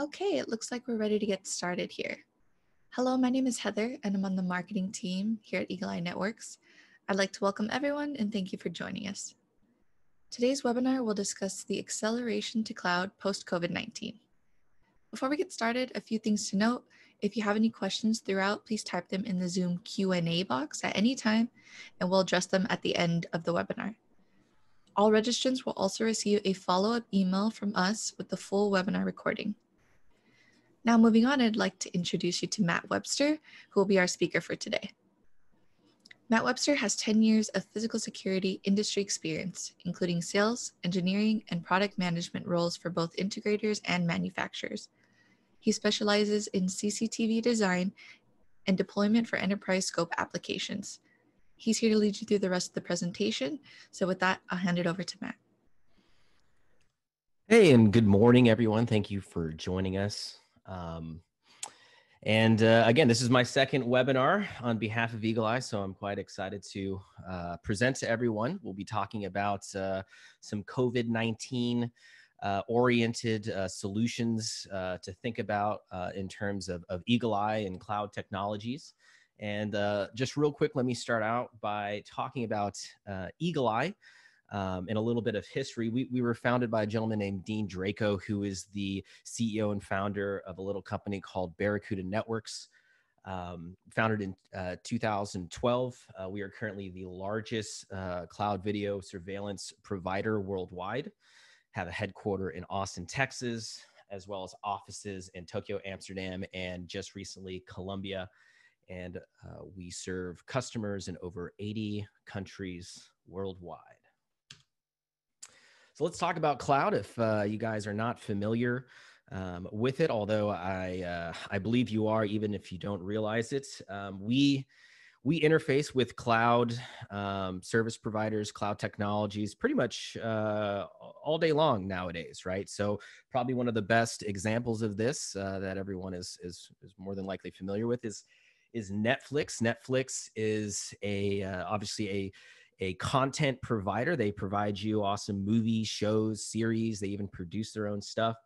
Okay, it looks like we're ready to get started here. Hello, my name is Heather, and I'm on the marketing team here at Eagle Eye Networks. I'd like to welcome everyone and thank you for joining us. Today's webinar will discuss the acceleration to cloud post COVID 19. Before we get started, a few things to note. If you have any questions throughout, please type them in the Zoom Q&A box at any time, and we'll address them at the end of the webinar. All registrants will also receive a follow-up email from us with the full webinar recording. Now moving on, I'd like to introduce you to Matt Webster, who will be our speaker for today. Matt Webster has 10 years of physical security industry experience, including sales, engineering, and product management roles for both integrators and manufacturers. He specializes in CCTV design and deployment for enterprise scope applications. He's here to lead you through the rest of the presentation. So with that, I'll hand it over to Matt. Hey, and good morning, everyone. Thank you for joining us. Um, and uh, again, this is my second webinar on behalf of Eagle Eye, so I'm quite excited to uh, present to everyone. We'll be talking about uh, some COVID 19 uh, oriented uh, solutions uh, to think about in terms of, of, Eagle Eye and cloud technologies. And just real quick, let me start out by talking about Eagle Eye um, and a little bit of history. We, we were founded by a gentleman named Dean Drako, who is the CEO and founder of a little company called Barracuda Networks. Um, founded in uh, 2012, uh, we are currently the largest uh, cloud video surveillance provider worldwide. Have a headquarter in Austin, Texas, as well as offices in Tokyo, Amsterdam, and just recently Colombia. And uh, we serve customers in over 80 countries worldwide. So let's talk about cloud. If uh, you guys are not familiar um, with it, although I uh, I believe you are, even if you don't realize it, um, we we interface with cloud um, service providers, cloud technologies, pretty much uh, all day long nowadays, right? So probably one of the best examples of this uh, that everyone is, is is more than likely familiar with is is Netflix. Netflix is a uh, obviously a a content provider. They provide you awesome movies, shows, series. They even produce their own stuff.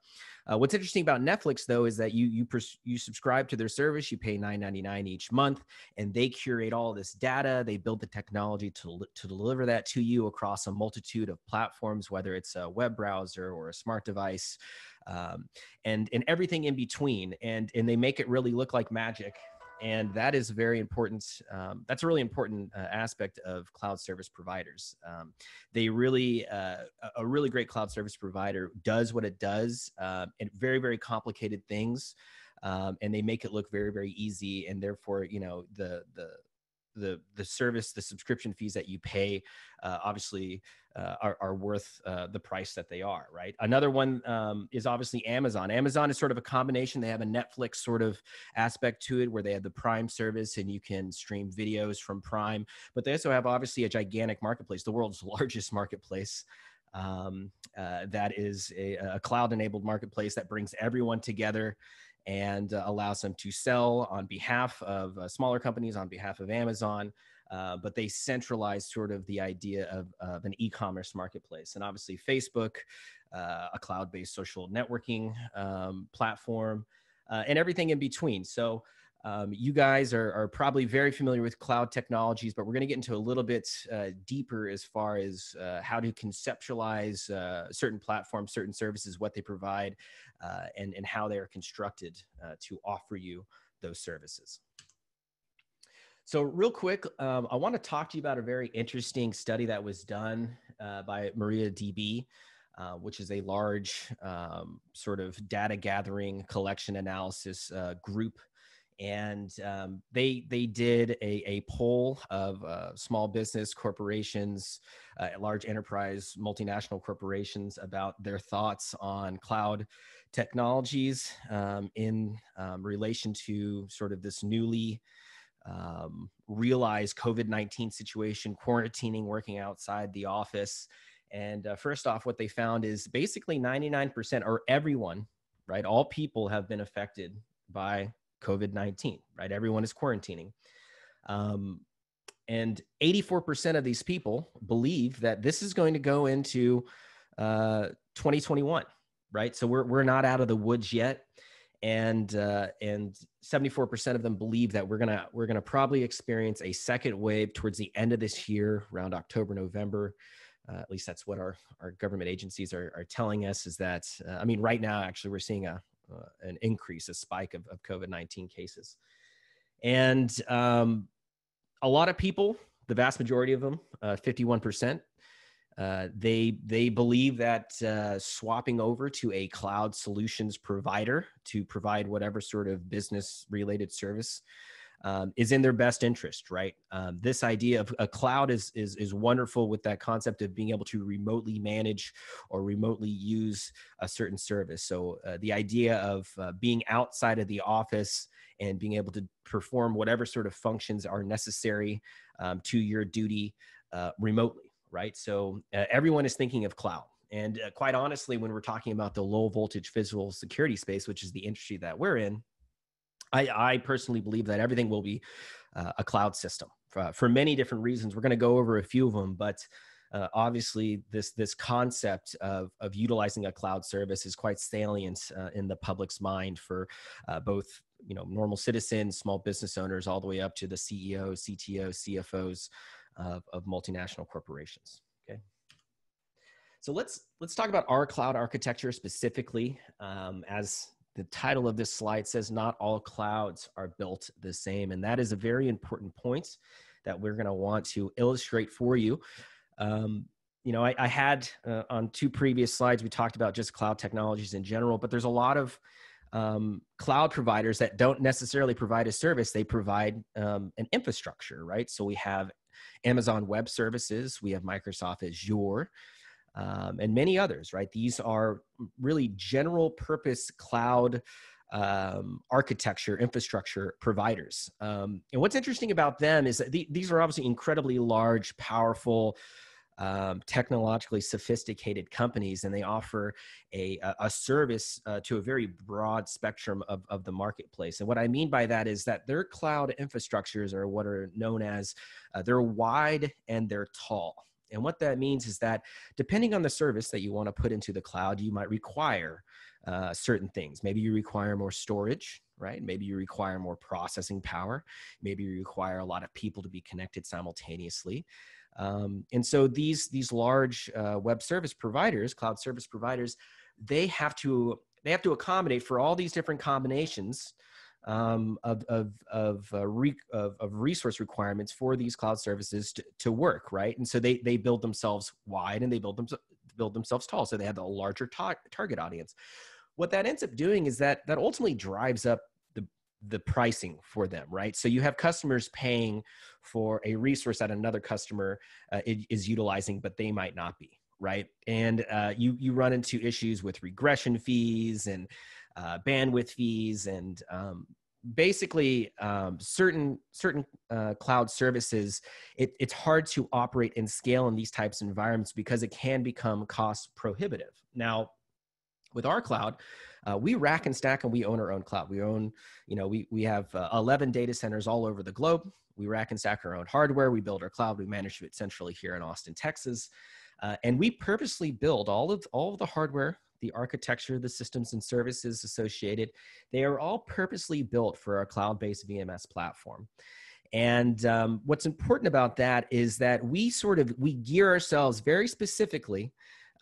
Uh, what's interesting about Netflix, though, is that you you pers- you subscribe to their service. You pay nine ninety nine each month, and they curate all this data. They build the technology to to deliver that to you across a multitude of platforms, whether it's a web browser or a smart device, um, and and everything in between. And and they make it really look like magic and that is very important. Um, that's a really important uh, aspect of cloud service providers. Um, they really, uh, a really great cloud service provider does what it does, uh, and very, very complicated things, um, and they make it look very, very easy. And therefore, you know, the the the the service, the subscription fees that you pay, uh, obviously uh, are, are worth uh, the price that they are. Right. Another one um, is obviously Amazon. Amazon is sort of a combination. They have a Netflix sort of aspect to it, where they have the Prime service and you can stream videos from Prime. But they also have obviously a gigantic marketplace, the world's largest marketplace. Um, uh, that is a, a cloud-enabled marketplace that brings everyone together and uh, allows them to sell on behalf of uh, smaller companies, on behalf of Amazon. Uh, but they centralize sort of the idea of, of an e-commerce marketplace and obviously facebook uh, a cloud-based social networking um, platform uh, and everything in between so um, you guys are, are, probably very familiar with cloud technologies, but we're going to get into a little bit uh, deeper as far as uh, how to conceptualize uh, certain platforms, certain services, what they provide, uh, and, and how they are constructed uh, to offer you those services. So, real quick, um, I want to talk to you about a very interesting study that was done uh, by MariaDB. Uh, which is a large um, sort of data gathering collection analysis uh, group and um, they they did a, a poll of uh, small business corporations, uh, large enterprise multinational corporations about their thoughts on cloud technologies um, in um, relation to sort of this newly um, realized COVID nineteen situation, quarantining, working outside the office. And uh, first off, what they found is basically 99% or everyone, right? All people have been affected by COVID 19, right? Everyone is quarantining. Um, and 84% of these people believe that this is going to go into uh, 2021, right? So we're we're not out of the woods yet, and uh, and 74% of them believe that we're gonna we're gonna probably experience a second wave towards the end of this year, around October November. Uh, at least that's what our our government agencies are are telling us. Is that uh, I mean, right now actually we're seeing a uh, an increase, a spike of, of COVID 19 cases. And um, a lot of people, the vast majority of them, uh, 51%, uh, they they believe that uh, swapping over to a cloud solutions provider to provide whatever sort of business related service um, is in their best interest, right? Um, this idea of a cloud is, is is wonderful with that concept of being able to remotely manage or remotely use a certain service. So uh, the idea of uh, being outside of the office and being able to perform whatever sort of functions are necessary um, to your duty uh, remotely, right? So uh, everyone is thinking of cloud. And uh, quite honestly, when we're talking about the low voltage physical security space, which is the industry that we're in, I, I personally believe that everything will be uh, a cloud system for, for, many different reasons. We're going to go over a few of them, but uh, obviously this this concept of, of utilizing a cloud service is quite salient uh, in the public's mind for uh, both you know normal citizens, small business owners, all the way up to the CEOs, CTOs, CFOs of, of multinational corporations. Okay. So let's let's talk about our cloud architecture specifically um, as the title of this slide says not all clouds are built the same and that is a very important point that we're going to want to illustrate for you. Um, you know i, I had uh, on two previous slides we talked about just cloud technologies in general but there's a lot of um, cloud providers that don't necessarily provide a service. They provide um, an infrastructure right? So we have amazon web services we have microsoft azure um, and many others, right? These are really general purpose cloud um, architecture infrastructure providers. Um, and what's interesting about them is that the, these are obviously incredibly large, powerful, um, technologically sophisticated companies, and they offer a, a service uh, to a very broad spectrum of, of the marketplace. And what I mean by that is that their cloud infrastructures are what are known as uh, they're wide and they're tall. And what that means is that depending on the service that you want to put into the cloud, you might require uh, certain things. Maybe you require more storage, right? Maybe you require more processing power. Maybe you require a lot of people to be connected simultaneously. Um, and so these these large uh, web service providers, cloud service providers, they have to they have to accommodate for all these different combinations um, of, of, of, uh, re, of, of, resource requirements for these cloud services to, to work, right? And so they, they build themselves wide and they build, them, build themselves tall. So they have a larger ta- target audience. What that ends up doing is that that ultimately drives up the, the pricing for them, right? So you have customers paying for a resource that another customer uh, is utilizing, but they might not be, right? And uh, you you run into issues with regression fees and uh, bandwidth fees and um, basically um, certain certain uh, cloud services it, it's hard to operate and scale in these types of environments because it can become cost prohibitive. Now with our cloud uh, we rack and stack and we own our own cloud. We own you know we, we have uh, 11 data centers all over the globe. We rack and stack our own hardware. We build our cloud. We manage it centrally here in austin texas. Uh, and we purposely build all of all of the hardware the architecture, the systems and services associated, they are all purposely built for our cloud based VMS platform. And um, what's important about that is that we sort of we gear ourselves very specifically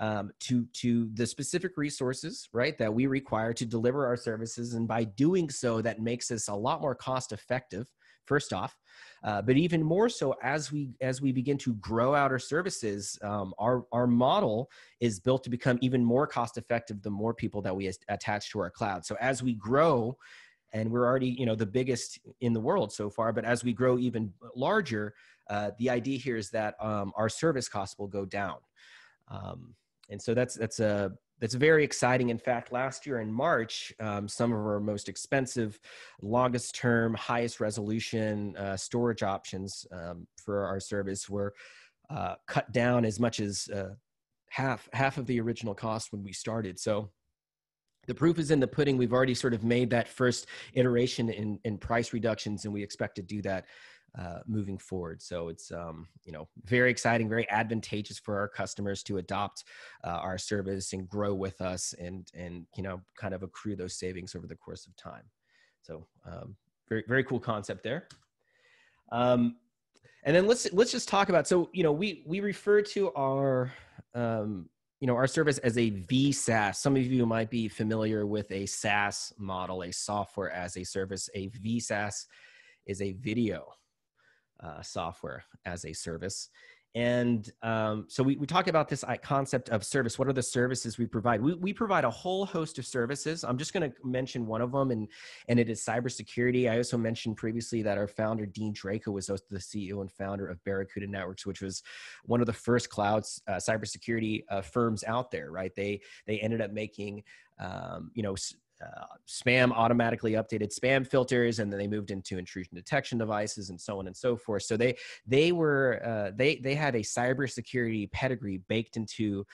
um, to to the specific resources right that we require to deliver our services and by doing so that makes us a lot more cost effective first off uh, but even more so as we as we begin to grow out our services um, our our model is built to become even more cost effective the more people that we attach to our cloud. So as we grow and we're already you know the biggest in the world so far but as we grow even larger uh, the idea here is that um, our service costs will go down. Um, and so that's that's a that's very exciting. In fact, last year in March, um, some of our most expensive, longest term, highest resolution uh, storage options um, for our service were uh, cut down as much as uh, half half of the original cost when we started. So the proof is in the pudding. We've already sort of made that first iteration in, in price reductions, and we expect to do that uh, moving forward. So it's um, you know very exciting, very advantageous for our customers to adopt uh, our service and grow with us, and and you know kind of accrue those savings over the course of time. So um, very very cool concept there. Um, and then let's let's just talk about so you know we we refer to our um, you know our service as a vSaaS. Some of you might be familiar with a SaaS model, a software as a service. A vSaaS is a video uh, software as a service. And um, so we, we talk about this concept of service. What are the services we provide? We, we provide a whole host of services. I'm just going to mention one of them, and, and it is cybersecurity. I also mentioned previously that our founder, Dean Drako, was the CEO and founder of Barracuda Networks, which was one of the first cloud uh, cybersecurity uh, firms out there, right? They, they ended up making um, you know, spam automatically updated spam filters and then they moved into intrusion detection devices and so on and so forth. So they they were uh, they they had a cybersecurity pedigree baked into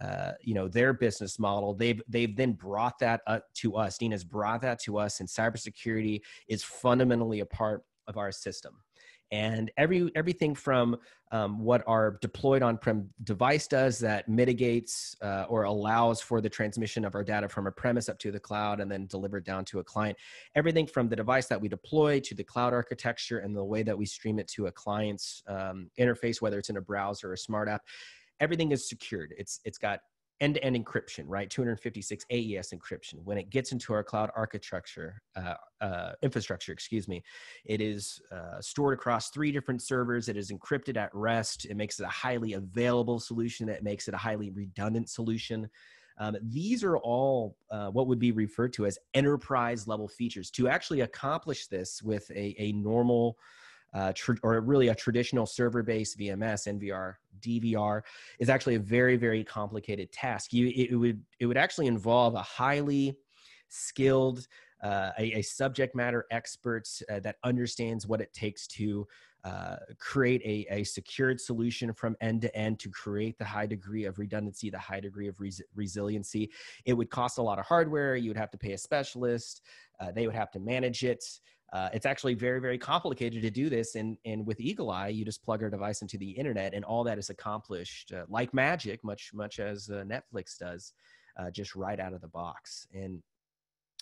uh, you know their business model. They've they've then brought that up to us. Dean has brought that to us and cybersecurity is fundamentally a part of our system and every everything from um, what our deployed on-prem device does that mitigates uh, or allows for the transmission of our data from a premise up to the cloud and then delivered down to a client. Everything from the device that we deploy to the cloud architecture and the way that we stream it to a client's um, interface whether it's in a browser or a smart app everything is secured. It's it's got end-to-end encryption, right? 256 AES encryption. When it gets into our cloud architecture, uh, uh, infrastructure, excuse me, it is uh, stored across three different servers. It is encrypted at rest. It makes it a highly available solution. That makes it a highly redundant solution. Um, these are all uh, what would be referred to as enterprise level features. To actually accomplish this with a, a normal uh, tr- or really a traditional server-based VMS, NVR, DVR, is actually a very, very complicated task. You, it, it would it would actually involve a highly skilled, uh, a, a, subject matter expert uh, that understands what it takes to uh, create a, a, secured solution from end to end to create the high degree of redundancy, the high degree of res- resiliency. It would cost a lot of hardware. You would have to pay a specialist. Uh, they would have to manage it. Uh, it's actually very, very complicated to do this. And, and with Eagle Eye, you just plug our device into the internet, and all that is accomplished uh, like magic, much, much as uh, Netflix does, uh, just right out of the box. And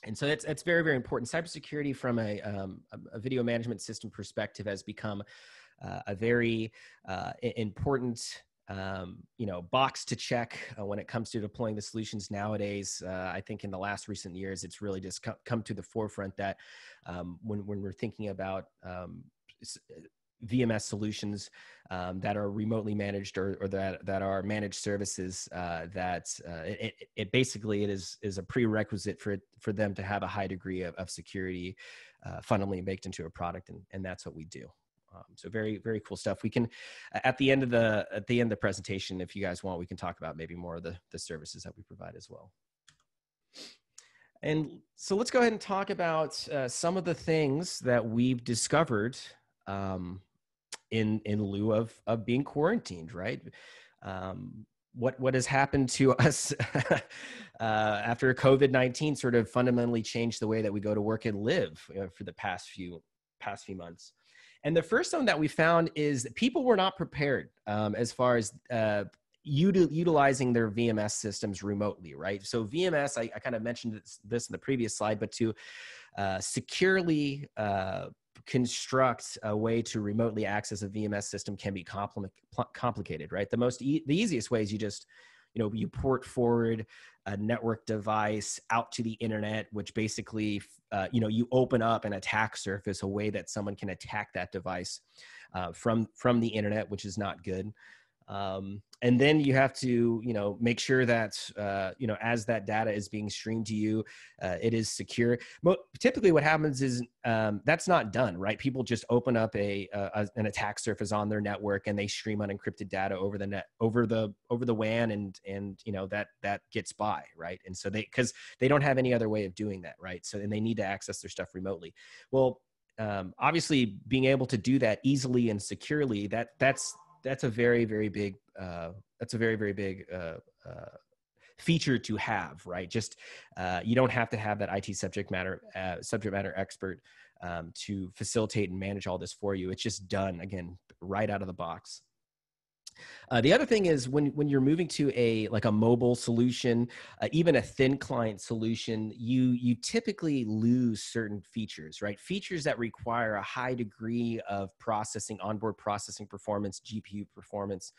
and so that's it's very, very important. Cybersecurity from a, um, a video management system perspective has become uh, a very uh, important um, you know box to check uh, when it comes to deploying the solutions nowadays uh, i think in the last recent years it's really just come, come to the forefront that um, when, when we're thinking about um, VMS solutions um, that are remotely managed or, or, that, that are managed services uh, that uh, it, it, basically it is, is a prerequisite for, for them to have a high degree of, of security uh, fundamentally baked into a product and, and that's what we do. Um, so very very cool stuff. We can at the end of the at the end of the presentation, if you guys want, we can talk about maybe more of the the services that we provide as well. And so let's go ahead and talk about uh, some of the things that we've discovered um, in in lieu of of being quarantined, right? Um, what what has happened to us uh, after COVID nineteen sort of fundamentally changed the way that we go to work and live uh, for the past few past few months. And the first one that we found is that people were not prepared um, as far as uh, util- utilizing their VMS systems remotely, right? So VMS, I, I kind of mentioned this, this, in the previous slide, but to uh, securely uh, construct a way to remotely access a VMS system can be compl- complicated, right? The most e- the easiest way is you just you know you port forward a network device out to the internet which basically uh, you know you open up an attack surface a way that someone can attack that device uh, from from the internet which is not good um, and then you have to you know make sure that uh, you know as that data is being streamed to you uh, it is secure. Typically what happens is um, that's not done right? People just open up a, a, an attack surface on their network and they stream unencrypted data over the net over the over the wan and and you know that that gets by right? And so they because they don't have any other way of doing that right? So and they need to access their stuff remotely. Well um, obviously being able to do that easily and securely that that's that's a very very big uh, that's a very very big uh, uh, feature to have right just uh, you don't have to have that it subject matter uh, subject matter expert um, to facilitate and manage all this for you. It's just done again right out of the box. Uh, the other thing is when when you're moving to a like a mobile solution, uh, even a thin client solution, you you typically lose certain features, right? Features that require a high degree of processing, onboard processing performance, GPU performance.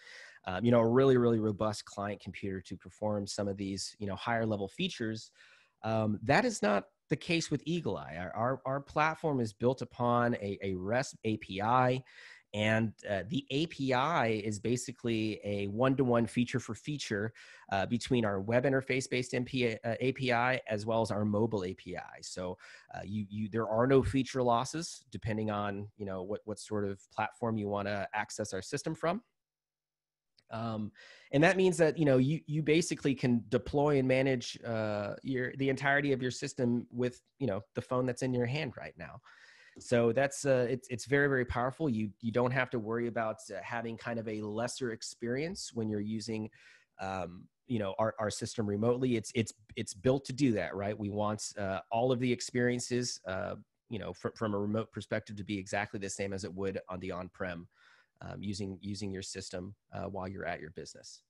Um, you know, a really really robust client computer to perform some of these you know higher level features. Um, that is not the case with Eagle Eye. Our, our, our platform is built upon a, a REST API. And uh, the API is basically a one to one feature for feature uh, between our web interface based MP, uh, API as well as our mobile API. So uh, you, you, there are no feature losses depending on you know what, what sort of platform you want to access our system from. Um, and that means that you know you you basically can deploy and manage uh, your the entirety of your system with you know the phone that's in your hand right now so that's uh, it's it's very very powerful. You you don't have to worry about uh, having kind of a lesser experience when you're using um, you know our, our system remotely. It's it's it's built to do that, right? We want uh, all of the experiences uh, you know fr- from a remote perspective to be exactly the same as it would on the on-prem um, using using your system uh, while you're at your business.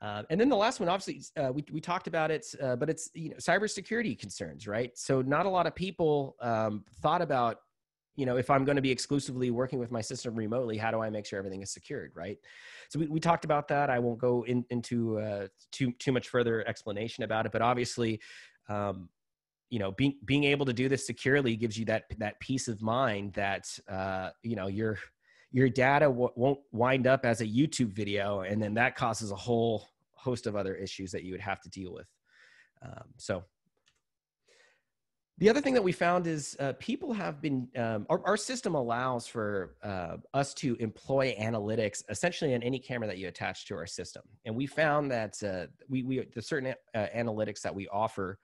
Uh, and then the last one, obviously, uh, we, we talked about it, uh, but it's you know cybersecurity concerns, right? So not a lot of people um, thought about you know if i'm going to be exclusively working with my system remotely how do i make sure everything is secured right? So we, we talked about that. I won't go in, into uh, too too much further explanation about it but obviously um, you know being being able to do this securely gives you that that peace of mind that uh, you know your your data w- won't wind up as a youtube video and then that causes a whole host of other issues that you would have to deal with. Um, so the other thing that we found is uh, people have been, um, our, our, system allows for uh, us to employ analytics essentially on any camera that you attach to our system. And we found that uh, we, we, the certain uh, analytics that we offer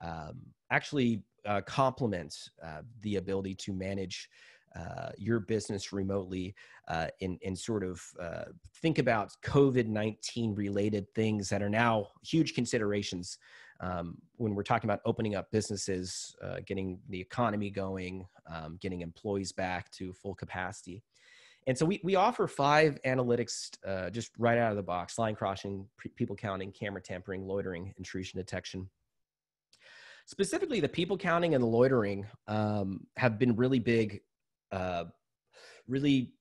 um, actually uh, complement uh, the ability to manage uh, your business remotely uh, and, and sort of uh, think about COVID 19 related things that are now huge considerations um, when we're talking about opening up businesses, uh, getting the economy going, um, getting employees back to full capacity. And so we, we offer five analytics uh, just right out of the box line crossing, pre- people counting, camera tampering, loitering, intrusion detection. Specifically, the people counting and the loitering um, have been really big, uh, really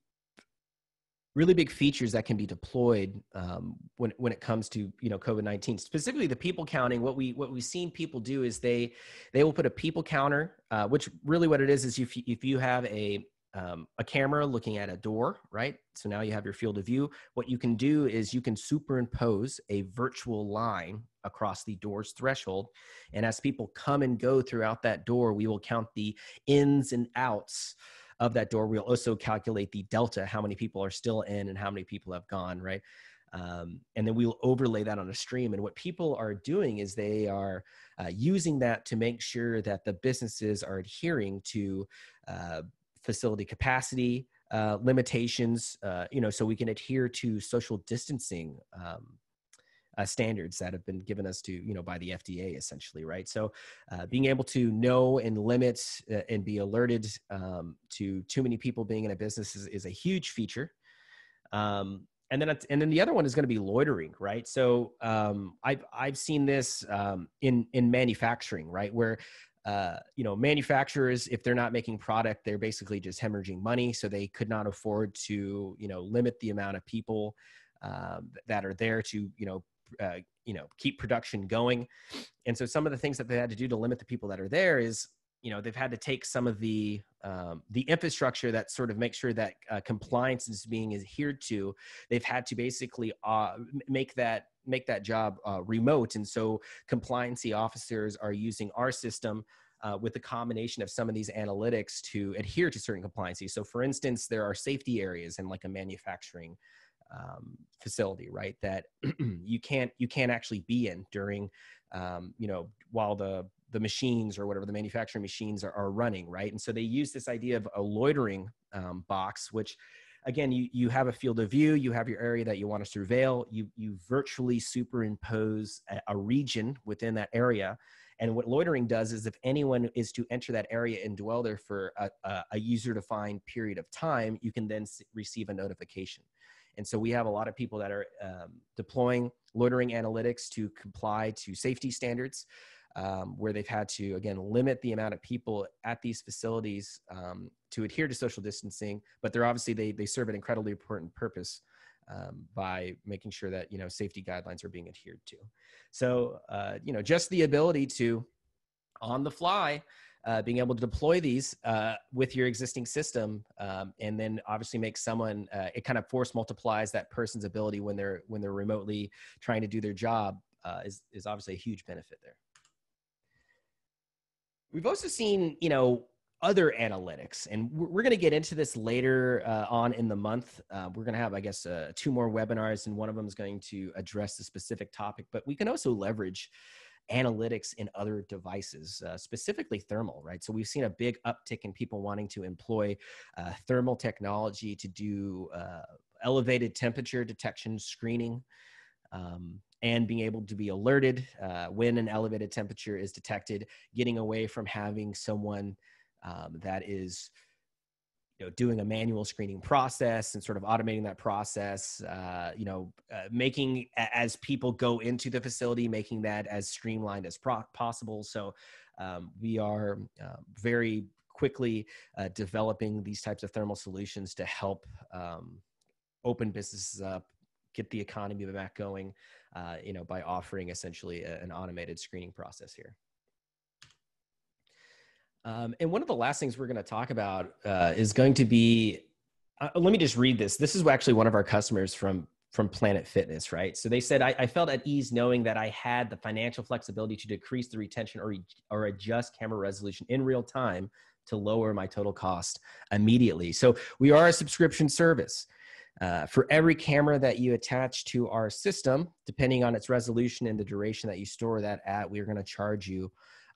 really big features that can be deployed um, when when it comes to you know COVID nineteen. Specifically, the people counting. What we what we've seen people do is they they will put a people counter, uh, which really what it is is if you, if you have a um, a camera looking at a door, right? So now you have your field of view. What you can do is you can superimpose a virtual line across the door's threshold. And as people come and go throughout that door, we will count the ins and outs of that door. We'll also calculate the delta, how many people are still in and how many people have gone, right? Um, and then we'll overlay that on a stream. And what people are doing is they are uh, using that to make sure that the businesses are adhering to uh, facility capacity uh, limitations, uh, you know, so we can adhere to social distancing um, uh, standards that have been given us to you know by the FDA essentially, right? So uh, being able to know and limit uh, and be alerted um, to too many people being in a business is, is a huge feature. Um, and then and then the other one is going to be loitering, right? So um, I've I've seen this um, in in manufacturing, right, where uh, you know, manufacturers, if they're not making product, they're basically just hemorrhaging money. So they could not afford to, you know, limit the amount of people um, that are there to, you know, uh, you know keep production going. And so some of the things that they had to do to limit the people that are there is you know they've had to take some of the um, the infrastructure that sort of makes sure that uh, compliance is being adhered to. They've had to basically uh, make that make that job uh, remote. And so compliancy officers are using our system uh, with the combination of some of these analytics to adhere to certain compliancy. So for instance there are safety areas in like a manufacturing um, facility, right? That you can't you can't actually be in during, um, you know, while the the machines or whatever the manufacturing machines are, are running, right? And so they use this idea of a loitering um, box, which again you you have a field of view you have your area that you want to surveil you you virtually superimpose a, a region within that area And what loitering does is if anyone is to enter that area and dwell there for a, a, a user defined period of time, you can then receive a notification. And so we have a lot of people that are um, deploying loitering analytics to comply to safety standards. Um, where they've had to again limit the amount of people at these facilities um, to adhere to social distancing but they're obviously they, they serve an incredibly important purpose um, by making sure that you know safety guidelines are being adhered to so uh, you know just the ability to on the fly uh, being able to deploy these uh, with your existing system um, and then obviously make someone uh, it kind of force multiplies that person's ability when they're when they're remotely trying to do their job uh, is is obviously a huge benefit there. We've also seen you know other analytics and we're, going to get into this later uh, on in the month. Uh, we're going to have i guess uh, two more webinars and one of them is going to address the specific topic but we can also leverage analytics in other devices, uh, specifically thermal, right? So we've seen a big uptick in people wanting to employ uh, thermal technology to do uh, elevated temperature detection screening. Um, and being able to be alerted uh, when an elevated temperature is detected, getting away from having someone um, that is you know doing a manual screening process and sort of automating that process uh, you know uh, making as people go into the facility making that as streamlined as pro- possible. So um, we are uh, very quickly uh, developing these types of thermal solutions to help um, open businesses up get the economy back going uh, you know by offering essentially a, an automated screening process here um, and one of the last things we're going to talk about uh, is going to be. Uh, let me just read this. This is actually one of our customers from from Planet Fitness, right? So they said, I, I, felt at ease knowing that I had the financial flexibility to decrease the retention or, or adjust camera resolution in real time to lower my total cost immediately. So we are a subscription service. Uh, for every camera that you attach to our system, depending on its resolution and the duration that you store that at, we are going to charge you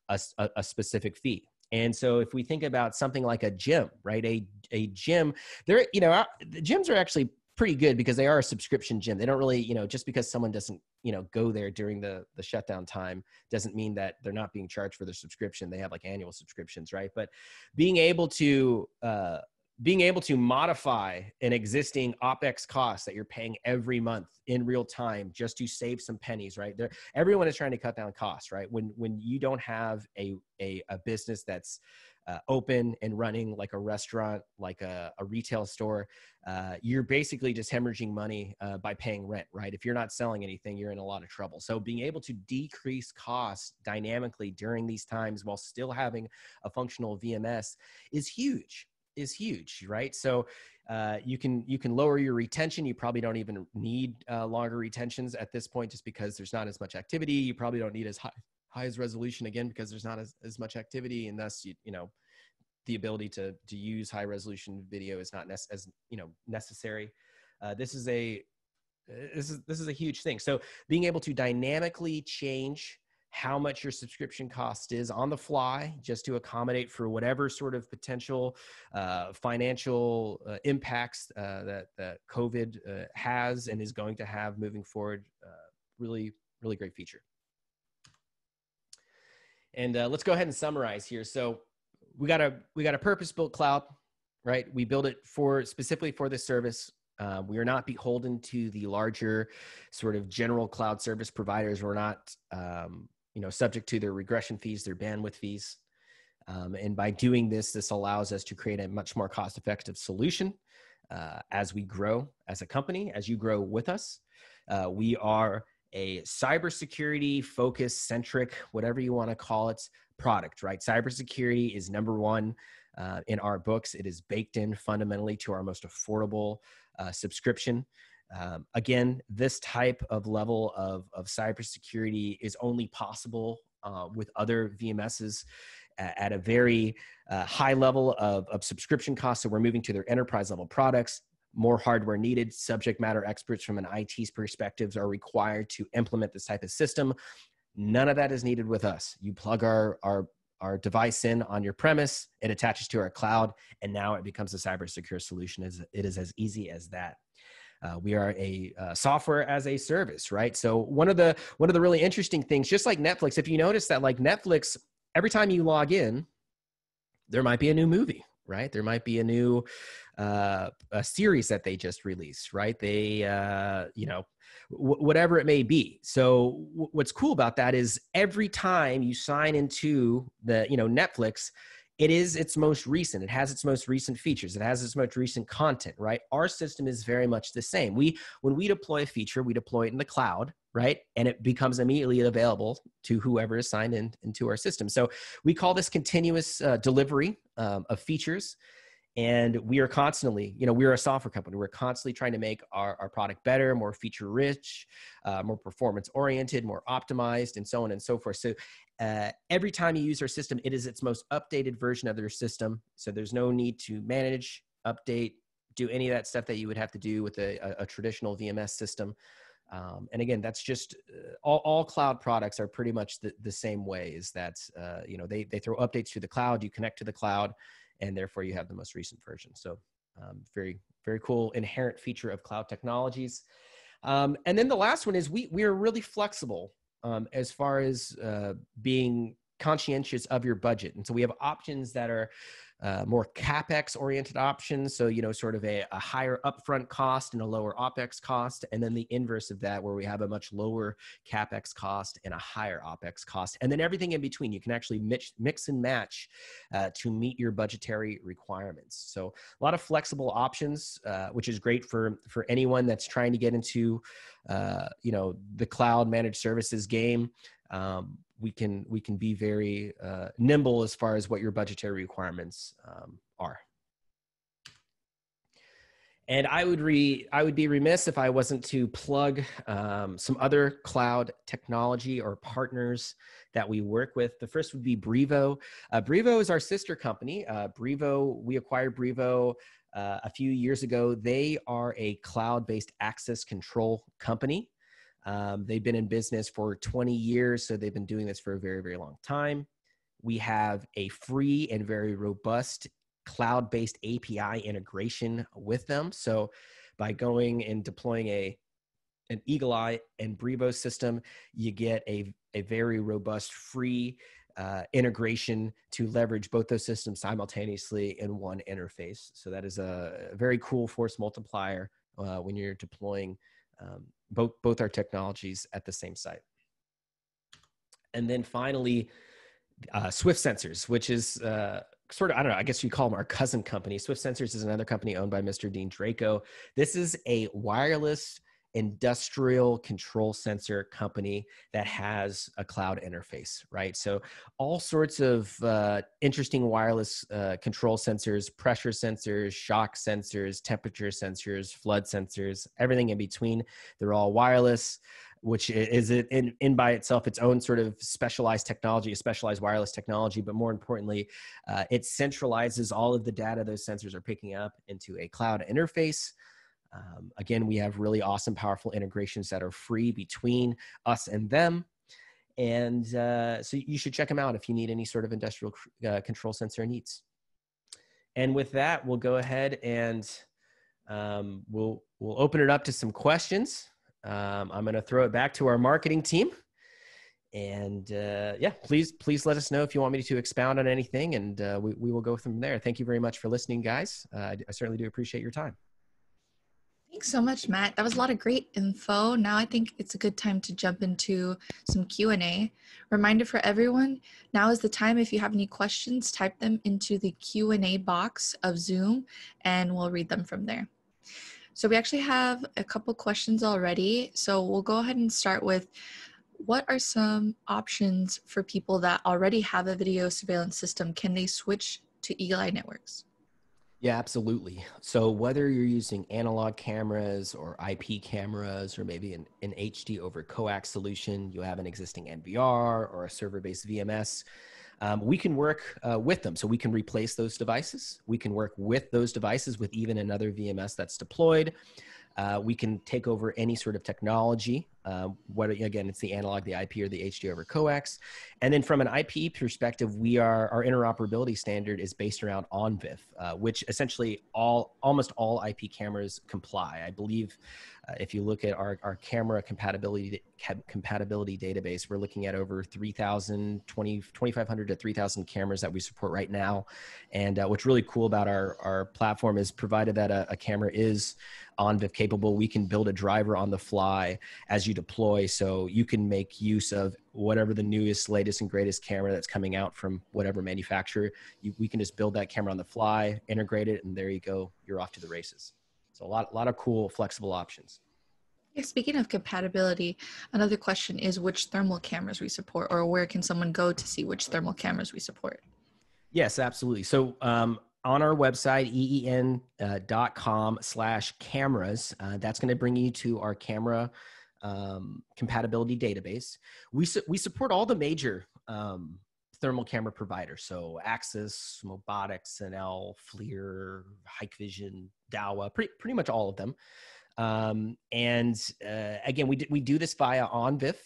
a, a, a specific fee. And so if we think about something like a gym, right? A a gym, there, you know, the gyms are actually pretty good because they are a subscription gym. They don't really, you know, just because someone doesn't, you know, go there during the the shutdown time doesn't mean that they're not being charged for their subscription. They have like annual subscriptions, right? But being able to uh, being able to modify an existing opex cost that you're paying every month in real time just to save some pennies right? There everyone is trying to cut down costs right? When when you don't have a a, a business that's uh, open and running like a restaurant like a, a retail store uh, you're basically just hemorrhaging money uh, by paying rent right? If you're not selling anything you're in a lot of trouble. So being able to decrease costs dynamically during these times while still having a functional vms is huge is huge, right? So uh, you can you can lower your retention. You probably don't even need uh, longer retentions at this point, just because there's not as much activity. You probably don't need as high high as resolution again because there's not as, as much activity, and thus you you know the ability to to use high resolution video is not nec- as you know necessary. Uh, this is a this is this is a huge thing. So being able to dynamically change how much your subscription cost is on the fly just to accommodate for whatever sort of potential uh, financial uh, impacts uh, that, that covid uh, has and is going to have moving forward uh, really really great feature. And uh, let's go ahead and summarize here. So we got a we got a purpose built cloud right? We build it for specifically for this service. Uh, we are not beholden to the larger sort of general cloud service providers. We're not um, you know, subject to their regression fees, their bandwidth fees. Um, and by doing this, this allows us to create a much more cost effective solution uh, as we grow as a company, as you grow with us. Uh, we are a cybersecurity focus centric, whatever you want to call it, product, right? Cybersecurity is number one uh, in our books. It is baked in fundamentally to our most affordable uh, subscription. Um, again, this type of level of, of cybersecurity is only possible uh, with other VMSs at a very uh, high level of, of subscription costs. So we're moving to their enterprise level products. More hardware needed. Subject matter experts from an IT perspectives are required to implement this type of system. None of that is needed with us. You plug our, our our device in on your premise, it attaches to our cloud, and now it becomes a cyber secure solution. It is as easy as that. Uh, we are a uh, software as a service, right? So one of the one of the really interesting things, just like Netflix, if you notice that like Netflix, every time you log in, there might be a new movie, right? There might be a new uh, a series that they just released, right? They, uh, you know, w- whatever it may be. So w- what's cool about that is every time you sign into the, you know, Netflix, it is its most recent it has its most recent features it has its most recent content right? Our system is very much the same. We when we deploy a feature we deploy it in the cloud right? And it becomes immediately available to whoever is signed in into our system. So we call this continuous uh, delivery um, of features and we are constantly you know we're a software company. We're constantly trying to make our, our product better more feature rich uh, more performance oriented more optimized and so on and so forth. So uh, every time you use our system it is its most updated version of their system. So there's no need to manage update do any of that stuff that you would have to do with a, a, a traditional vms system. Um, and again that's just uh, all, all cloud products are pretty much the, the same way is that uh, you know they, they throw updates to the cloud you connect to the cloud and therefore you have the most recent version. So um, very, very cool inherent feature of cloud technologies. Um, and then the last one is we, we are really flexible um, as far as uh, being conscientious of your budget. And so we have options that are uh, more capex oriented options. So, you know, sort of a, a, higher upfront cost and a lower opex cost. And then the inverse of that, where we have a much lower capex cost and a higher opex cost. And then everything in between, you can actually mix, mix and match uh, to meet your budgetary requirements. So, a lot of flexible options, uh, which is great for, for anyone that's trying to get into, uh, you know, the cloud managed services game. Um, we can we can be very uh, nimble as far as what your budgetary requirements um, are. And I would re I would be remiss if I wasn't to plug um, some other cloud technology or partners that we work with. The first would be Brivo. Uh, Brivo is our sister company. Uh, Brivo we acquired Brivo uh, a few years ago. They are a cloud-based access control company. Um, they've been in business for 20 years, so they've been doing this for a very, very long time. We have a free and very robust cloud based API integration with them. So by going and deploying a an Eagle Eye and Brivo system, you get a, a very robust free uh, integration to leverage both those systems simultaneously in one interface. So that is a very cool force multiplier uh, when you're deploying um, both both our technologies at the same site. And then finally, uh, Swift Sensors, which is uh, sort of I don't know. I guess you call them our cousin company. Swift Sensors is another company owned by Mr. Dean Drako. This is a wireless industrial control sensor company that has a cloud interface, right? So, all sorts of uh, interesting wireless uh, control sensors, pressure sensors, shock sensors, temperature sensors, flood sensors, everything in between. They're all wireless. Which is in, in by itself its own sort of specialized technology, a specialized wireless technology, but more importantly, uh, it centralizes all of the data those sensors are picking up into a cloud interface um, again, we have really awesome, powerful integrations that are free between us and them. And uh, so you should check them out if you need any sort of industrial uh, control sensor needs. And with that, we'll go ahead and um, we'll, we'll open it up to some questions. Um, I'm going to throw it back to our marketing team. And uh, yeah, please, please let us know if you want me to expound on anything, and uh, we, we will go from there. Thank you very much for listening, guys. Uh, I, I certainly do appreciate your time. Thanks so much, Matt. That was a lot of great info. Now I think it's a good time to jump into some Q&A. Reminder for everyone, now is the time if you have any questions, type them into the Q&A box of Zoom and we'll read them from there. So we actually have a couple questions already. So we'll go ahead and start with what are some options for people that already have a video surveillance system? Can they switch to Eye Networks? Yeah, absolutely. So whether you're using analog cameras or IP cameras or maybe an, an HD over coax solution, you have an existing NVR or a server-based VMS, um, we can work uh, with them. So we can replace those devices. We can work with those devices with even another VMS that's deployed. Uh, we can take over any sort of technology uh, what again it's the analog the ip or the hd over coax. And then from an ip perspective we are our interoperability standard is based around onvif uh, which essentially all almost all ip cameras comply. I believe if you look at our, our camera compatibility compatibility database, we're looking at over 3,000, 2,500 to 3,000 cameras that we support right now. And uh, what's really cool about our, our platform is provided that a, a camera is on OnVIF capable, we can build a driver on the fly as you deploy. So you can make use of whatever the newest, latest, and greatest camera that's coming out from whatever manufacturer. You, we can just build that camera on the fly, integrate it, and there you go. You're off to the races. So a lot, a lot of cool, flexible options. Yeah, speaking of compatibility, another question is which thermal cameras we support, or where can someone go to see which thermal cameras we support? Yes, absolutely. So um, on our website, een.com uh, slash cameras, uh, that's going to bring you to our camera um, compatibility database. We, su- we support all the major um, thermal camera providers. So Axis, Mobotix, NL, FLIR, Hikvision, Dahua, pretty, pretty much all of them. Um, and uh, again, we, d- we do this via OnVIF.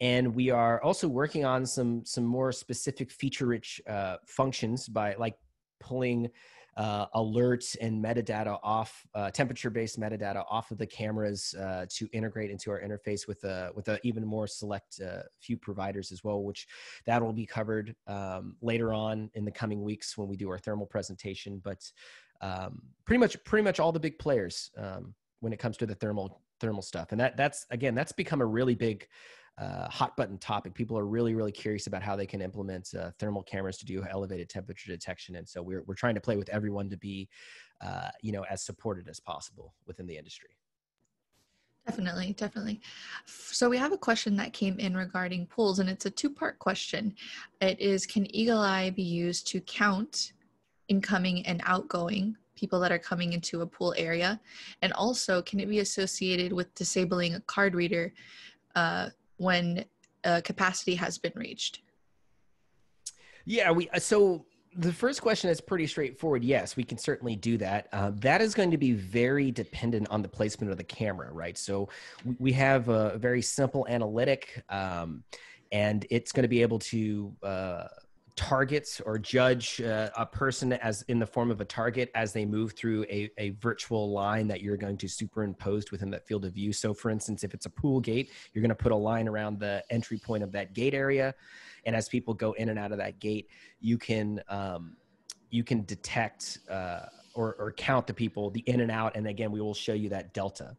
And we are also working on some some more specific feature-rich uh, functions by like pulling uh, alerts and metadata off uh, temperature-based metadata off of the cameras uh, to integrate into our interface with a with a even more select uh, few providers as well, which that will be covered um, later on in the coming weeks when we do our thermal presentation. But um, pretty much pretty much all the big players um, when it comes to the thermal thermal stuff, and that that's again that's become a really big uh, hot button topic. People are really, really curious about how they can implement uh, thermal cameras to do elevated temperature detection. And so we're, we're trying to play with everyone to be, uh, you know, as supported as possible within the industry. Definitely, definitely. So we have a question that came in regarding pools, and it's a two-part question. It is, can Eagle Eye be used to count incoming and outgoing people that are coming into a pool area? And also, can it be associated with disabling a card reader uh, when capacity has been reached? Yeah, we uh, so the first question is pretty straightforward. Yes, we can certainly do that. Uh, that is going to be very dependent on the placement of the camera, right? So we have a very simple analytic, um, and it's going to be able to uh, targets or judge uh, a person as in the form of a target as they move through a, a virtual line that you're going to superimpose within that field of view. So for instance, if it's a pool gate, you're going to put a line around the entry point of that gate area. And as people go in and out of that gate, you can, um, you can detect uh, or, or count the people, the in and out. And again, we will show you that delta.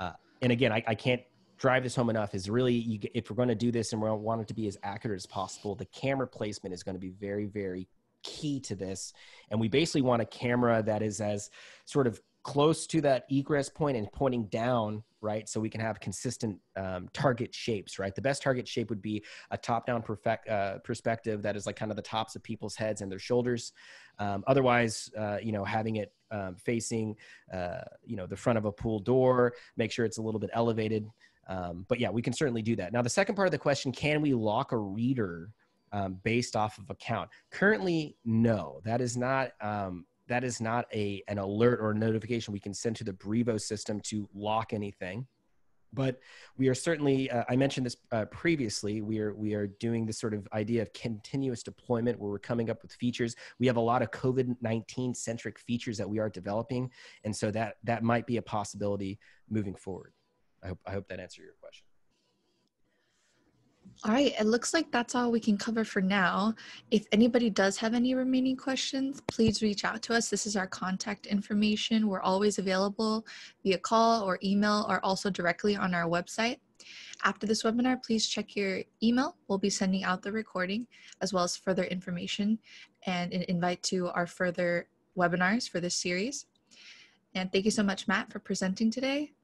Uh, and again, I, I can't drive this home enough is really you, if we're going to do this and we want it to be as accurate as possible the camera placement is going to be very very key to this. And we basically want a camera that is as sort of close to that egress point and pointing down right? So we can have consistent um, target shapes right? The best target shape would be a top down perfect, uh, perspective that is like kind of the tops of people's heads and their shoulders. Um, otherwise uh, you know having it um, facing uh, you know the front of a pool door make sure it's a little bit elevated um, but yeah, we can certainly do that. Now, the second part of the question can we lock a reader um, based off of account? Currently, no. That is not. Um, that is not a an alert or a notification we can send to the Brivo system to lock anything but we are certainly uh, i mentioned this uh, previously we are we are doing this sort of idea of continuous deployment where we're coming up with features we have a lot of covid-19 centric features that we are developing and so that that might be a possibility moving forward I hope I hope that answered your question. All right, it looks like that's all we can cover for now. If anybody does have any remaining questions, please reach out to us. This is our contact information. We're always available via call or email or also directly on our website. After this webinar, please check your email. We'll be sending out the recording as well as further information and an invite to our further webinars for this series. And thank you so much, Matt, for presenting today.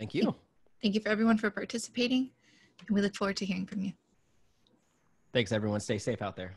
Thank you. Thank you for everyone for participating. And we look forward to hearing from you. Thanks, everyone. Stay safe out there.